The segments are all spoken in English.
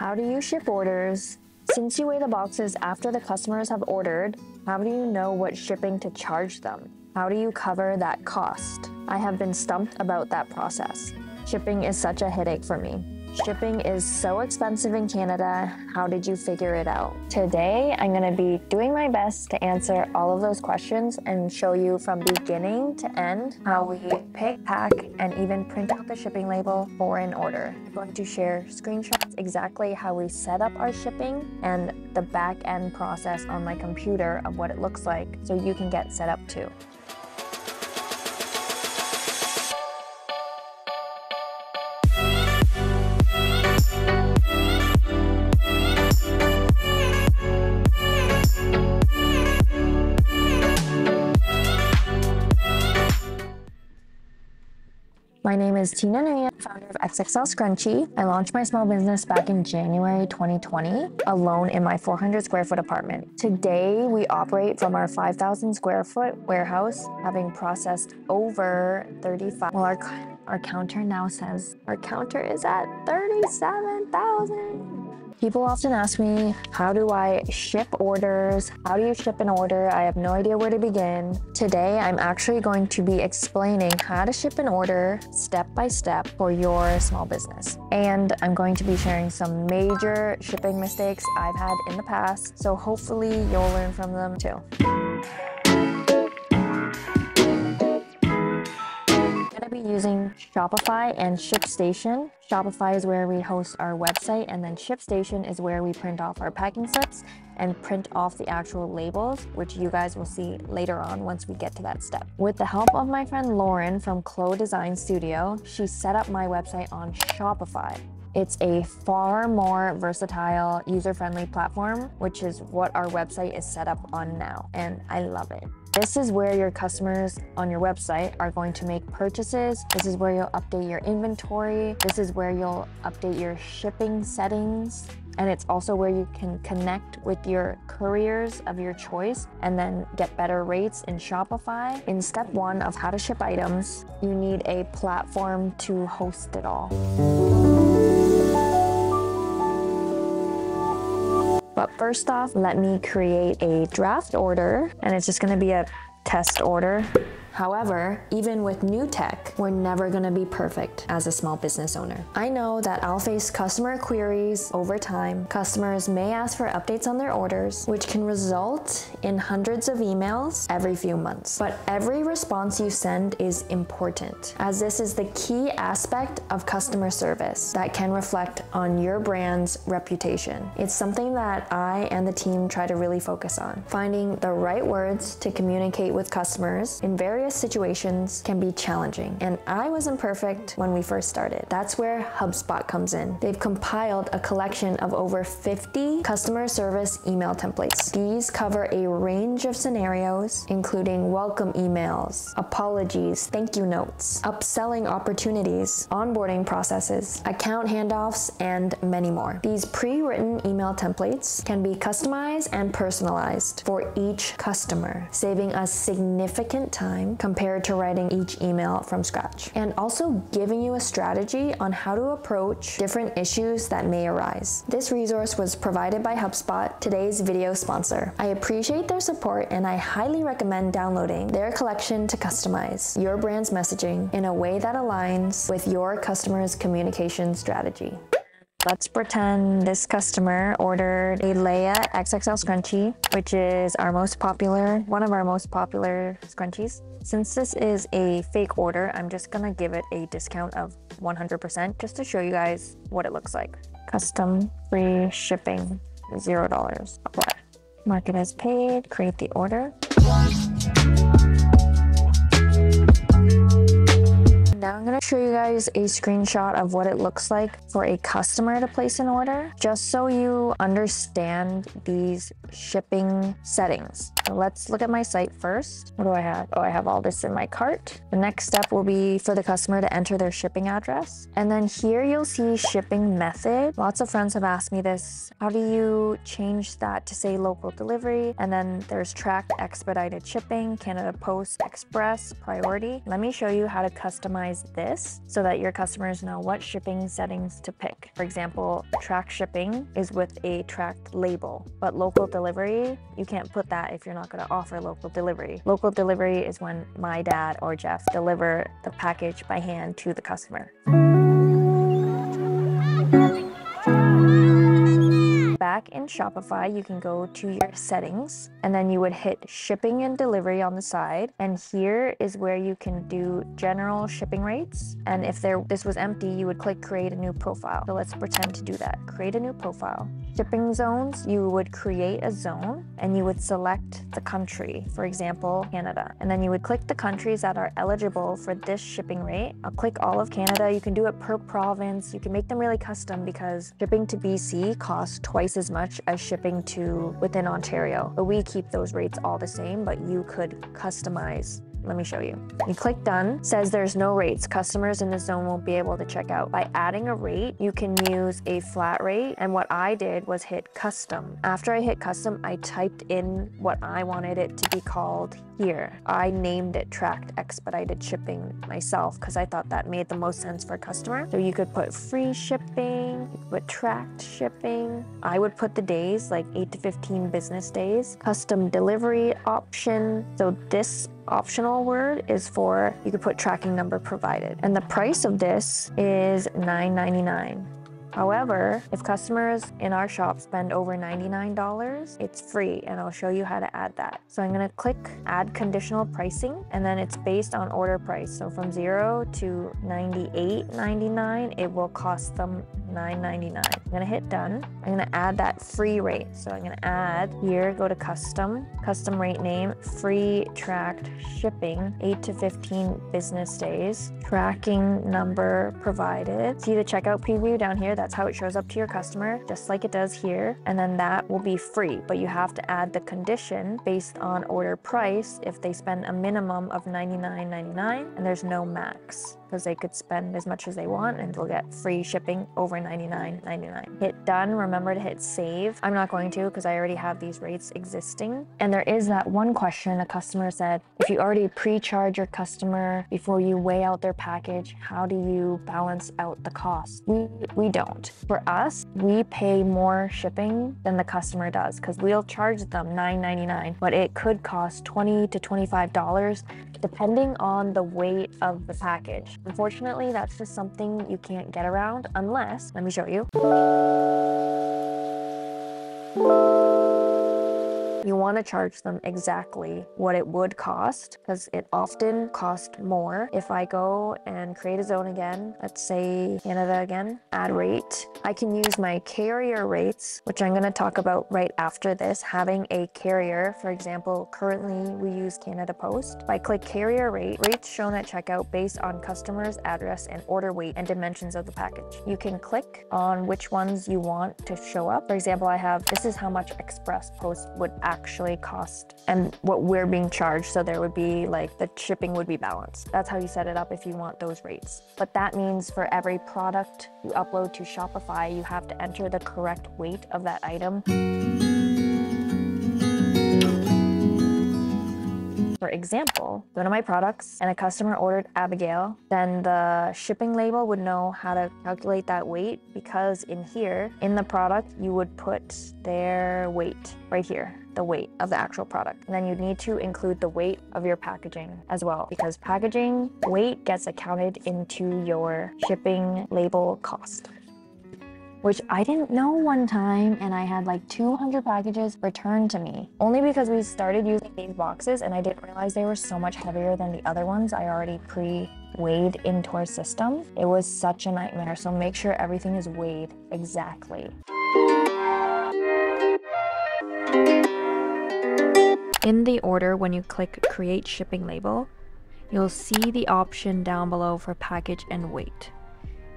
How do you ship orders? Since you weigh the boxes after the customers have ordered, how do you know what shipping to charge them? How do you cover that cost? I have been stumped about that process. Shipping is such a headache for me. Shipping is so expensive in Canada. How did you figure it out? Today, I'm going to be doing my best to answer all of those questions and show you from beginning to end how we pick, pack, and even print out the shipping label for an order. I'm going to share screenshots exactly how we set up our shipping and the back end process on my computer of what it looks like so you can get set up too. My name is Tina Nguyen, founder of XXL Scrunchie. I launched my small business back in January 2020, alone in my 400 square foot apartment. Today, we operate from our 5,000 square foot warehouse, having processed over 35. Well, our, our counter now says our counter is at 37,000. People often ask me, how do I ship orders? How do you ship an order? I have no idea where to begin. Today, I'm actually going to be explaining how to ship an order step by step for your small business. And I'm going to be sharing some major shipping mistakes I've had in the past. So hopefully you'll learn from them too. Using Shopify and ShipStation. Shopify is where we host our website, and then ShipStation is where we print off our packing slips and print off the actual labels, which you guys will see later on once we get to that step. With the help of my friend Lauren from Clo Design Studio, she set up my website on Shopify. It's a far more versatile, user-friendly platform, which is what our website is set up on now, and I love it. This is where your customers on your website are going to make purchases. This is where you'll update your inventory. This is where you'll update your shipping settings. And it's also where you can connect with your couriers of your choice and then get better rates in Shopify. In step one of how to ship items, you need a platform to host it all. But first off, let me create a draft order and it's just gonna be a test order. However, even with new tech, we're never gonna be perfect as a small business owner. I know that I'll face customer queries over time. Customers may ask for updates on their orders, which can result in hundreds of emails every few months. But every response you send is important, as this is the key aspect of customer service that can reflect on your brand's reputation. It's something that I and the team try to really focus on. Finding the right words to communicate with customers in various various situations can be challenging, and I wasn't perfect when we first started. That's where HubSpot comes in. They've compiled a collection of over 50 customer service email templates. These cover a range of scenarios, including welcome emails, apologies, thank you notes, upselling opportunities, onboarding processes, account handoffs, and many more. These pre-written email templates can be customized and personalized for each customer, saving us significant time compared to writing each email from scratch. And also giving you a strategy on how to approach different issues that may arise. This resource was provided by HubSpot, today's video sponsor. I appreciate their support and I highly recommend downloading their collection to customize your brand's messaging in a way that aligns with your customer's communication strategy. Let's pretend this customer ordered a Leia XXL scrunchie, which is our most popular, one of our most popular scrunchies. Since this is a fake order, I'm just gonna give it a discount of 100% just to show you guys what it looks like. Custom free shipping, $0. Apply. Mark it as paid, create the order. Now I'm to show you guys a screenshot of what it looks like for a customer to place an order, just so you understand these shipping settings. So let's look at my site first. What do I have? Oh, I have all this in my cart. The next step will be for the customer to enter their shipping address. And then here you'll see shipping method. Lots of friends have asked me this. How do you change that to say local delivery? And then there's tracked expedited shipping, Canada Post Express, priority. Let me show you how to customize customize this so that your customers know what shipping settings to pick. For example, track shipping is with a tracked label, but local delivery, you can't put that if you're not going to offer local delivery. Local delivery is when my dad or Jeff deliver the package by hand to the customer. In Shopify, you can go to your settings and then you would hit shipping and delivery on the side. And here is where you can do general shipping rates. And if there this was empty, you would click create a new profile. So let's pretend to do that. Create a new profile. Shipping zones, you would create a zone and you would select the country, for example, Canada. And then you would click the countries that are eligible for this shipping rate. I'll click all of Canada. You can do it per province. You can make them really custom because shipping to BC costs twice as much as shipping to within Ontario. But we keep those rates all the same, but you could customize let me show you. You click done, says there's no rates. Customers in the zone won't be able to check out. By adding a rate, you can use a flat rate. And what I did was hit custom. After I hit custom, I typed in what I wanted it to be called here. I named it tracked expedited shipping myself because I thought that made the most sense for a customer. So you could put free shipping, you could put tracked shipping. I would put the days like 8 to 15 business days, custom delivery option. So this optional word is for you could put tracking number provided. And the price of this is $9.99. However, if customers in our shop spend over $99, it's free and I'll show you how to add that. So I'm gonna click add conditional pricing and then it's based on order price. So from zero to $98.99, it will cost them $9.99. I'm gonna hit done. I'm gonna add that free rate. So I'm gonna add here, go to custom, custom rate name, free tracked shipping, 8 to 15 business days, tracking number provided. See the checkout preview down here? That's how it shows up to your customer, just like it does here. And then that will be free, but you have to add the condition based on order price if they spend a minimum of $99.99 and there's no max because they could spend as much as they want and they'll get free shipping over $99.99. Hit done. Remember to hit save. I'm not going to because I already have these rates existing. And there is that one question a customer said, if you already pre-charge your customer before you weigh out their package, how do you balance out the cost? We, we don't. For us, we pay more shipping than the customer does because we'll charge them $9.99, but it could cost 20 to $25 depending on the weight of the package. Unfortunately, that's just something you can't get around unless, let me show you. You want to charge them exactly what it would cost because it often costs more. If I go and create a zone again, let's say Canada again, add rate, I can use my carrier rates, which I'm going to talk about right after this. Having a carrier, for example, currently we use Canada Post. If I click carrier rate, rates shown at checkout based on customer's address and order weight and dimensions of the package. You can click on which ones you want to show up. For example, I have this is how much Express Post would actually cost and what we're being charged. So there would be like the shipping would be balanced. That's how you set it up if you want those rates. But that means for every product you upload to Shopify, you have to enter the correct weight of that item. For example, one of my products and a customer ordered Abigail, then the shipping label would know how to calculate that weight because in here, in the product, you would put their weight right here the weight of the actual product. And then you need to include the weight of your packaging as well because packaging weight gets accounted into your shipping label cost which I didn't know one time and I had like 200 packages returned to me only because we started using these boxes and I didn't realize they were so much heavier than the other ones I already pre weighed into our system. It was such a nightmare. So make sure everything is weighed exactly. In the order, when you click create shipping label, you'll see the option down below for package and weight.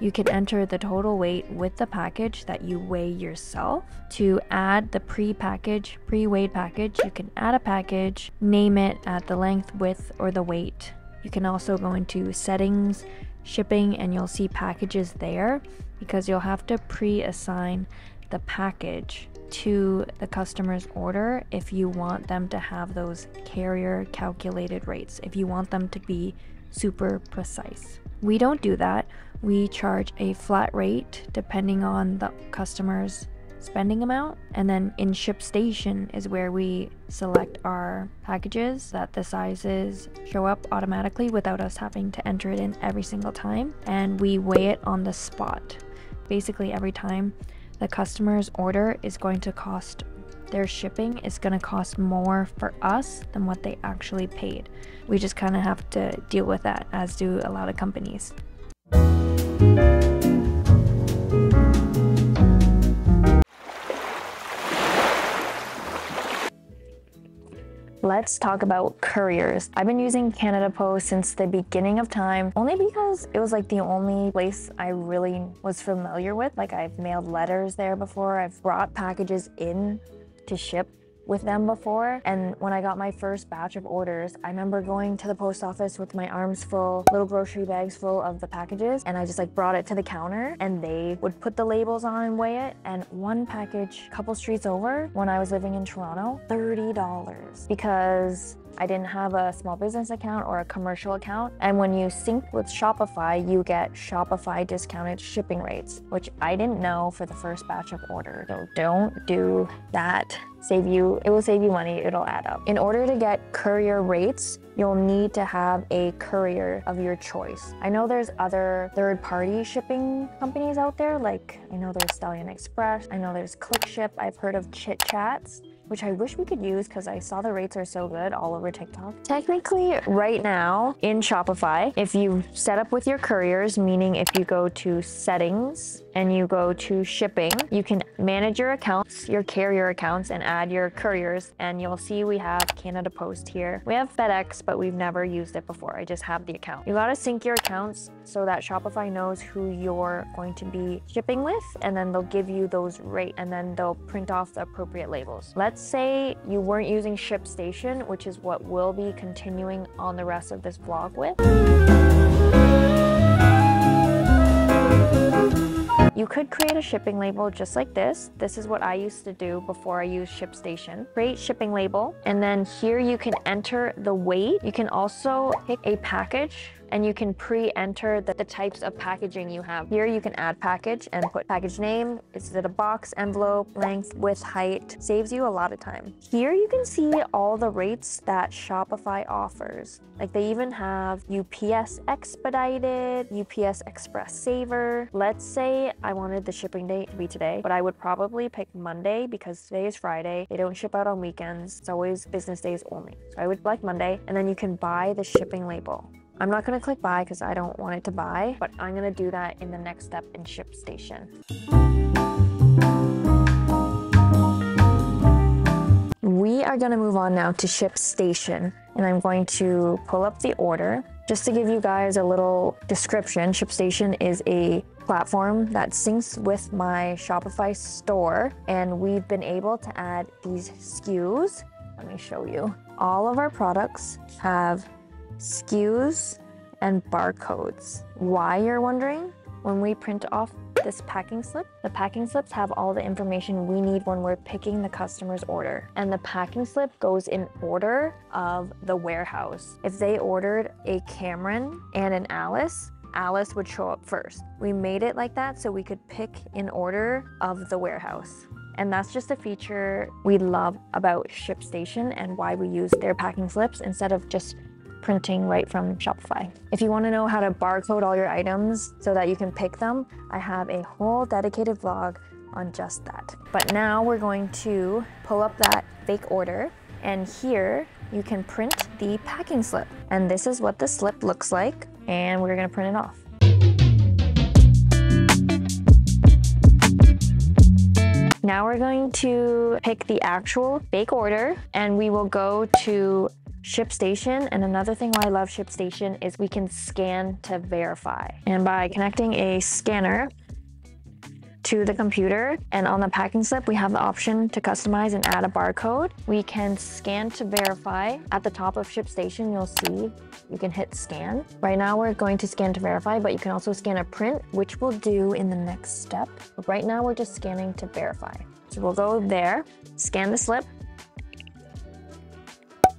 You can enter the total weight with the package that you weigh yourself. To add the pre-package, pre-weighed package, you can add a package, name it at the length, width, or the weight. You can also go into settings, shipping, and you'll see packages there because you'll have to pre-assign the package to the customer's order if you want them to have those carrier calculated rates, if you want them to be super precise. We don't do that. We charge a flat rate depending on the customer's spending amount. And then in ShipStation is where we select our packages that the sizes show up automatically without us having to enter it in every single time. And we weigh it on the spot. Basically, every time the customer's order is going to cost their shipping is going to cost more for us than what they actually paid. We just kind of have to deal with that, as do a lot of companies. Let's talk about couriers. I've been using Canada Post since the beginning of time, only because it was like the only place I really was familiar with. Like I've mailed letters there before, I've brought packages in to ship with them before. And when I got my first batch of orders, I remember going to the post office with my arms full, little grocery bags full of the packages. And I just like brought it to the counter and they would put the labels on and weigh it. And one package, a couple streets over, when I was living in Toronto, $30 because I didn't have a small business account or a commercial account. And when you sync with Shopify, you get Shopify discounted shipping rates, which I didn't know for the first batch of orders. So don't do that. Save you, it will save you money, it'll add up. In order to get courier rates, you'll need to have a courier of your choice. I know there's other third-party shipping companies out there, like I know there's Stallion Express, I know there's ClickShip, I've heard of Chit Chats which I wish we could use because I saw the rates are so good all over TikTok. Technically, right now in Shopify, if you set up with your couriers, meaning if you go to settings and you go to shipping, you can manage your accounts, your carrier accounts, and add your couriers. And you'll see we have Canada Post here. We have FedEx, but we've never used it before. I just have the account. You gotta sync your accounts so that Shopify knows who you're going to be shipping with, and then they'll give you those rate, and then they'll print off the appropriate labels. Let's say you weren't using ShipStation, which is what we'll be continuing on the rest of this vlog with. You could create a shipping label just like this. This is what I used to do before I used ShipStation. Create shipping label, and then here you can enter the weight. You can also pick a package and you can pre-enter the, the, types of packaging you have. Here you can add package and put package name. Is it a box, envelope, length, width, height? Saves you a lot of time. Here you can see all the rates that Shopify offers. Like they even have UPS expedited, UPS express saver. Let's say I wanted the shipping date to be today, but I would probably pick Monday because today is Friday. They don't ship out on weekends. It's always business days only. So I would like Monday and then you can buy the shipping label. I'm not to click buy because I don't want it to buy, but I'm to do that in the next step in ShipStation. We are to move on now to ShipStation and I'm going to pull up the order. Just to give you guys a little description, ShipStation is a platform that syncs with my Shopify store and we've been able to add these SKUs. Let me show you. All of our products have SKUs and barcodes. Why you're wondering? When we print off this packing slip, the packing slips have all the information we need when we're picking the customer's order. And the packing slip goes in order of the warehouse. If they ordered a Cameron and an Alice, Alice would show up first. We made it like that so we could pick in order of the warehouse. And that's just a feature we love about ShipStation and why we use their packing slips instead of just printing right from Shopify. If you want to know how to barcode all your items so that you can pick them, I have a whole dedicated vlog on just that. But now we're going to pull up that fake order and here you can print the packing slip. And this is what the slip looks like and we're gonna print it off. Now we're going to pick the actual fake order and we will go to ShipStation. And another thing why I love ShipStation is we can scan to verify. And by connecting a scanner to the computer and on the packing slip we have the option to customize and add a barcode. We can scan to verify. At the top of ShipStation you'll see you can hit scan. Right now we're going to scan to verify but you can also scan a print which we'll do in the next step. But right now we're just scanning to verify. So we'll go there, scan the slip,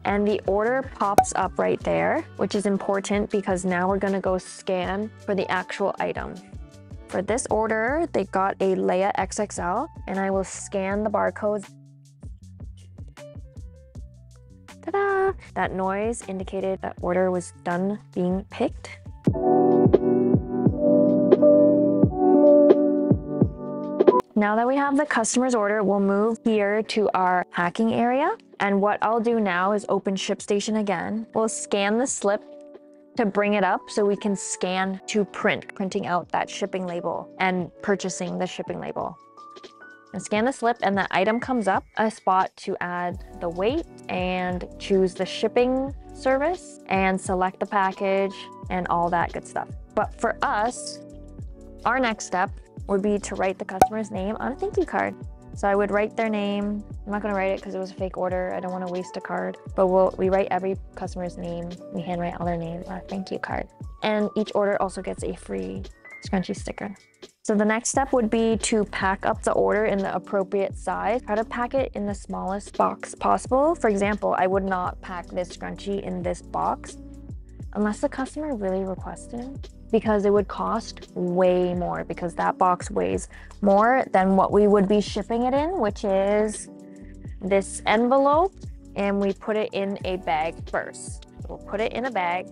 and the order pops up right there, which is important because now we're gonna go scan for the actual item. For this order, they got a Leia XXL and I will scan the barcode. Ta-da! That noise indicated that order was done being picked. Now that we have the customer's order, we'll move here to our packing area. And what I'll do now is open ShipStation again. We'll scan the slip to bring it up so we can scan to print, printing out that shipping label and purchasing the shipping label. And scan the slip and the item comes up, a spot to add the weight and choose the shipping service and select the package and all that good stuff. But for us, our next step would be to write the customer's name on a thank you card. So I would write their name. I'm not gonna write it because it was a fake order. I don't wanna waste a card, but we'll, we write every customer's name. We handwrite all their name on a thank you card. And each order also gets a free scrunchie sticker. So the next step would be to pack up the order in the appropriate size. Try to pack it in the smallest box possible. For example, I would not pack this scrunchie in this box unless the customer really requested because it would cost way more because that box weighs more than what we would be shipping it in, which is this envelope and we put it in a bag first. We'll put it in a bag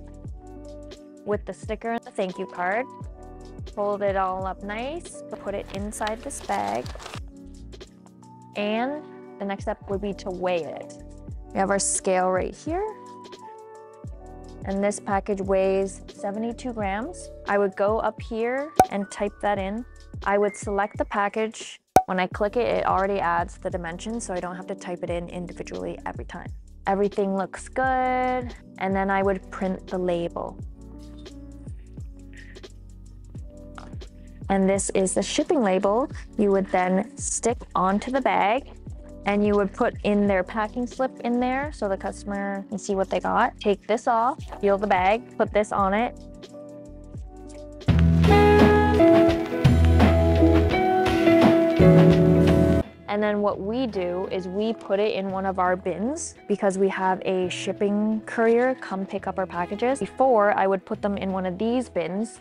with the sticker and the thank you card. Fold it all up nice, put it inside this bag. And the next step would be to weigh it. We have our scale right here and this package weighs 72 grams. I would go up here and type that in. I would select the package. When I click it, it already adds the dimensions, so I don't have to type it in individually every time. Everything looks good, and then I would print the label. And this is the shipping label you would then stick onto the bag and you would put in their packing slip in there so the customer can see what they got. Take this off, peel the bag, put this on it. And then what we do is we put it in one of our bins because we have a shipping courier come pick up our packages. Before, I would put them in one of these bins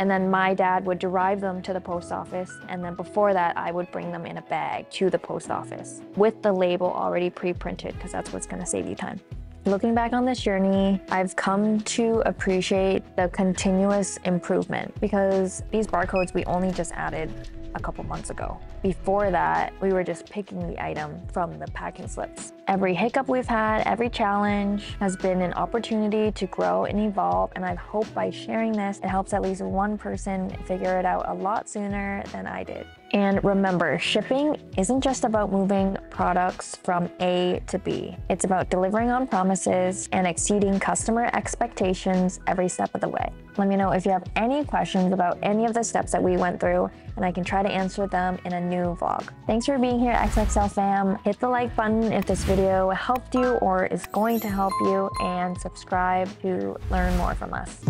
and then my dad would drive them to the post office. And then before that, I would bring them in a bag to the post office with the label already pre-printed because that's what's gonna save you time. Looking back on this journey, I've come to appreciate the continuous improvement because these barcodes we only just added a couple months ago. Before that, we were just picking the item from the packing slips. Every hiccup we've had, every challenge has been an opportunity to grow and evolve. And I hope by sharing this, it helps at least one person figure it out a lot sooner than I did. And remember, shipping isn't just about moving products from A to B. It's about delivering on promises and exceeding customer expectations every step of the way. Let me know if you have any questions about any of the steps that we went through, and I can try to answer them in a new vlog. Thanks for being here, XXL fam. Hit the like button if this video helped you or is going to help you, and subscribe to learn more from us.